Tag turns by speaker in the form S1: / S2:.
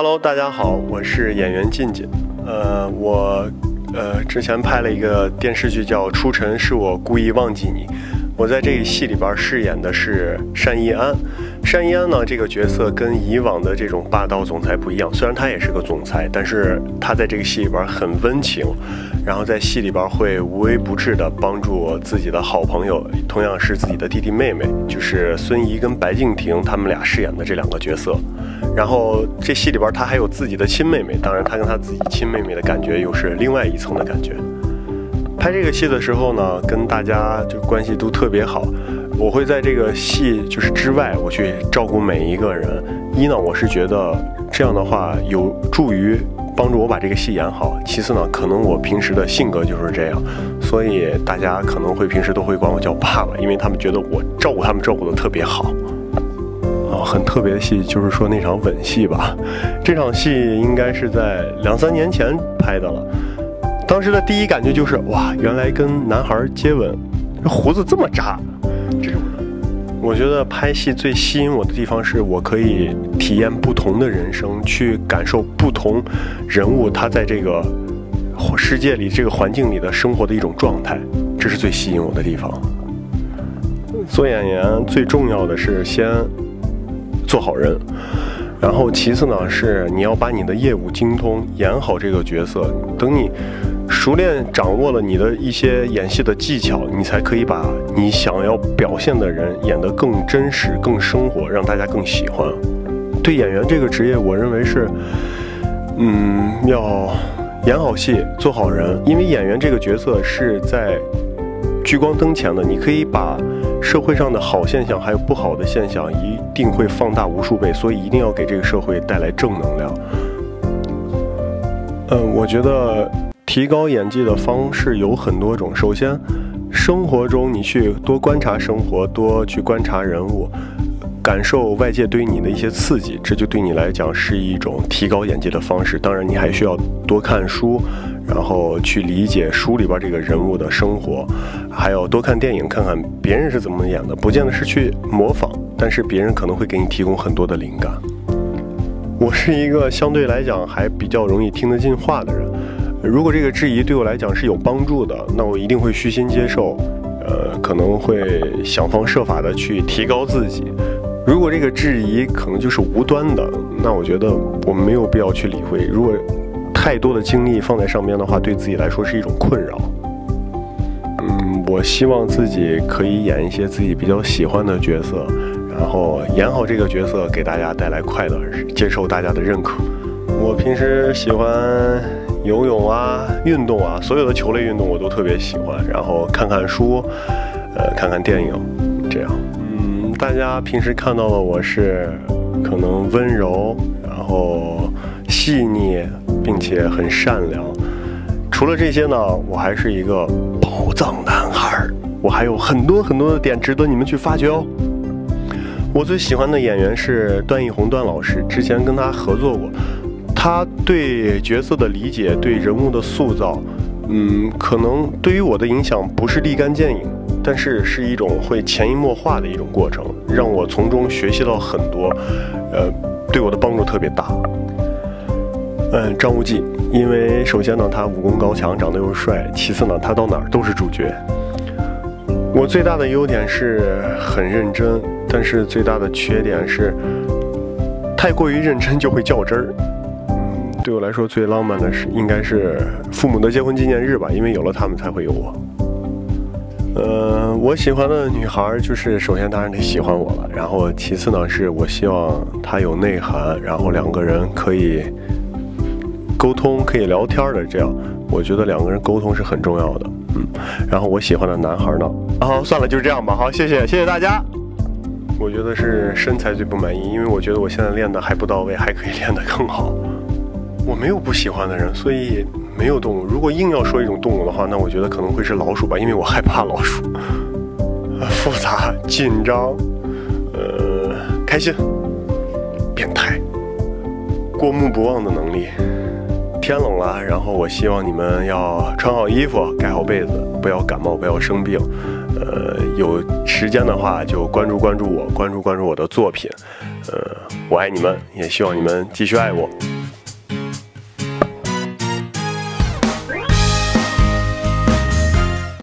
S1: Hello，大家好，我是演员静静。呃，我呃之前拍了一个电视剧叫《初晨是我故意忘记你》，我在这个戏里边饰演的是单依安。单依安呢，这个角色跟以往的这种霸道总裁不一样，虽然他也是个总裁，但是他在这个戏里边很温情，然后在戏里边会无微不至的帮助自己的好朋友，同样是自己的弟弟妹妹，就是孙怡跟白敬亭他们俩饰演的这两个角色。然后这戏里边他还有自己的亲妹妹，当然他跟他自己亲妹妹的感觉又是另外一层的感觉。拍这个戏的时候呢，跟大家就关系都特别好。我会在这个戏就是之外，我去照顾每一个人。一呢，我是觉得这样的话有助于帮助我把这个戏演好。其次呢，可能我平时的性格就是这样，所以大家可能会平时都会管我叫爸爸，因为他们觉得我照顾他们照顾的特别好。啊，很特别的戏就是说那场吻戏吧。这场戏应该是在两三年前拍的了。当时的第一感觉就是哇，原来跟男孩接吻，这胡子这么扎。这种，我觉得拍戏最吸引我的地方是我可以体验不同的人生，去感受不同人物他在这个世界里、这个环境里的生活的一种状态，这是最吸引我的地方。做演员最重要的是先做好人，然后其次呢是你要把你的业务精通，演好这个角色。等你。熟练掌握了你的一些演戏的技巧，你才可以把你想要表现的人演得更真实、更生活，让大家更喜欢。对演员这个职业，我认为是，嗯，要演好戏、做好人。因为演员这个角色是在聚光灯前的，你可以把社会上的好现象还有不好的现象一定会放大无数倍，所以一定要给这个社会带来正能量。嗯，我觉得。提高演技的方式有很多种。首先，生活中你去多观察生活，多去观察人物，感受外界对你的一些刺激，这就对你来讲是一种提高演技的方式。当然，你还需要多看书，然后去理解书里边这个人物的生活，还有多看电影，看看别人是怎么演的，不见得是去模仿，但是别人可能会给你提供很多的灵感。我是一个相对来讲还比较容易听得进话的人。如果这个质疑对我来讲是有帮助的，那我一定会虚心接受，呃，可能会想方设法的去提高自己。如果这个质疑可能就是无端的，那我觉得我们没有必要去理会。如果太多的精力放在上面的话，对自己来说是一种困扰。嗯，我希望自己可以演一些自己比较喜欢的角色，然后演好这个角色，给大家带来快乐，接受大家的认可。我平时喜欢。游泳啊，运动啊，所有的球类运动我都特别喜欢。然后看看书，呃，看看电影，这样。嗯，大家平时看到的我是可能温柔，然后细腻，并且很善良。除了这些呢，我还是一个宝藏男孩。我还有很多很多的点值得你们去发掘哦。我最喜欢的演员是段奕宏段老师，之前跟他合作过。他对角色的理解，对人物的塑造，嗯，可能对于我的影响不是立竿见影，但是是一种会潜移默化的一种过程，让我从中学习到很多，呃，对我的帮助特别大。嗯，张无忌，因为首先呢，他武功高强，长得又帅，其次呢，他到哪儿都是主角。我最大的优点是很认真，但是最大的缺点是太过于认真就会较真儿。对我来说最浪漫的是，应该是父母的结婚纪念日吧，因为有了他们才会有我。呃，我喜欢的女孩就是，首先当然得喜欢我了，然后其次呢是我希望她有内涵，然后两个人可以沟通、可以聊天的这样，我觉得两个人沟通是很重要的。嗯，然后我喜欢的男孩呢，好，算了，就这样吧。好，谢谢，谢谢大家。我觉得是身材最不满意，因为我觉得我现在练的还不到位，还可以练得更好。我没有不喜欢的人，所以没有动物。如果硬要说一种动物的话，那我觉得可能会是老鼠吧，因为我害怕老鼠。复杂、紧张，呃，开心、变态、过目不忘的能力。天冷了，然后我希望你们要穿好衣服，盖好被子，不要感冒，不要生病。呃，有时间的话就关注关注我，关注关注我的作品。呃，我爱你们，也希望你们继续爱我。